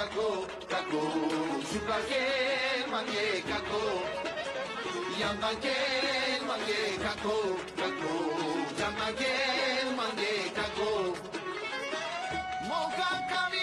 κακό, κακό. Σου παγέρμα μαγε κακό. Για παγέρμα κακό, κακό. Για παγέρμα κακό. Μόχα καμία